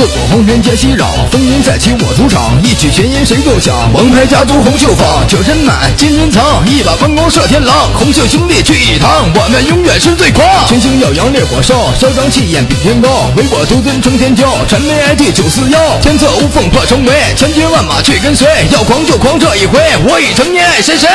自古红尘皆熙攘，风云再起我主场，一曲弦音谁奏响？王牌家族红袖坊，酒斟满，金人藏，一把关公射天狼。红袖兄弟聚一堂，我们永远是最狂。群星耀阳烈火烧，嚣张气焰比天高。唯我独尊称天骄，谄媚 ID 九四幺。天策无缝破重围，千军万马去跟随。要狂就狂这一回，我已成年爱谁谁。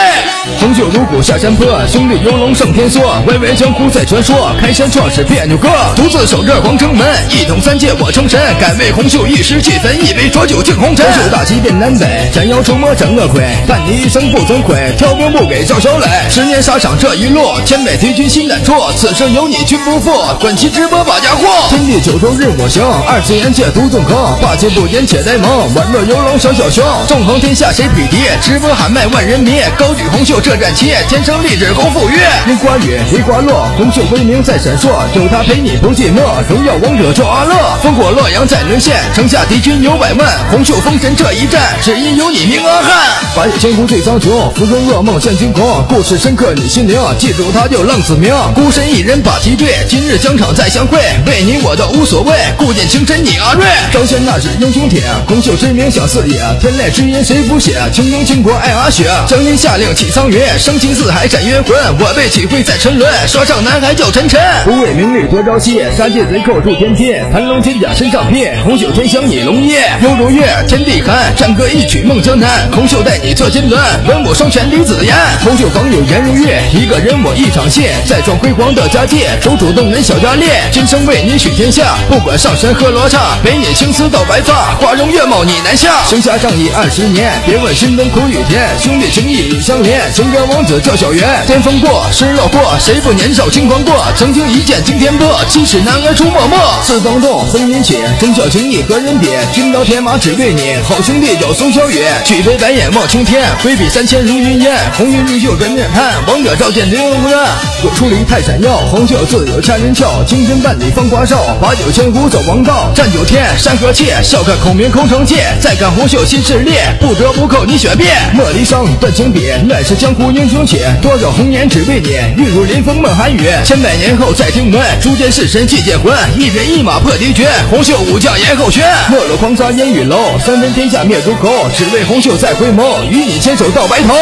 红袖如鼓下山坡，兄弟游龙胜天梭。巍巍江湖在传说，开山创始别扭哥。独自守着皇城门，一统三界我称神。敢为红袖一时气愤，一杯浊酒敬红尘。红袖大旗一遍南北，斩妖除魔整恶鬼。伴你一生不曾悔，挑兵不给赵小磊。十年沙场这一路，千百敌军心胆魄。此生有你君不负，本期直播把家护。天地九州任我行，二次元界独纵横。霸气不言且呆萌，宛若游龙小小熊。纵横天下谁匹敌？直播喊麦万人迷，高举红袖这战旗，天生丽质功夫乐。樱花雨，梨花落，红袖威名在闪烁，有他陪你不寂寞。荣耀王者就阿乐，烽火洛阳在沦陷，城下敌军有百万。红袖封神这一战，只因有你名阿汉。白夜江湖醉苍穹，浮生噩梦现惊恐。故事深刻你心灵，记住他就浪子名。孤身一人把旗对，今日疆场再相会。为你我都无所谓，故剑情深你阿瑞。张轩那是英雄帖，红袖之名响四野。天籁之音谁谱写？青英倾国爱阿雪。将军下令起苍云，生擒四海斩冤魂。我辈岂会在沉沦？刷上南海叫沉沉。不为名利多朝夕，杀劫贼寇入天梯。盘龙金甲身上披，红袖天香你龙衣。幽如月，天地寒，战歌一曲梦江南。红袖带你坐金銮，文武双全李子言。红袖访友颜如玉，一个人我一场戏。再创辉煌的佳绩，手主动人小佳丽。今生为你许天下，不管上山喝罗刹，陪你青丝到白发，花容月貌你难下。行侠仗义二十年，别问心中苦与甜，兄弟情义已相连。情歌王子叫小圆，巅峰过，失落过，谁不年少轻狂过？曾经一剑惊天波，七尺男儿出没没。四方洞，风云起，忠孝情义何人比？军刀铁马只对你，好兄弟叫苏小雨。举杯白眼望青天，挥笔三千如云烟。红云绿袖人面潘，王者召见灵无人。我出离太闪耀，红袖自有佳人俏。青天伴你风华少，把酒千壶走王道。战九天，山河切，笑看孔明空城计。再看红袖新势力，不折不扣你雪碧。莫离殇，断情笔，乱世江湖英雄起。多少红颜只为你，玉入临风梦寒雨。千百年后再听闻，诛仙弑神祭剑魂。一人一马破敌军，红袖武将严后轩。没落狂沙烟雨楼，三分天下灭诸侯。只为红袖再回眸，与你牵手到白头。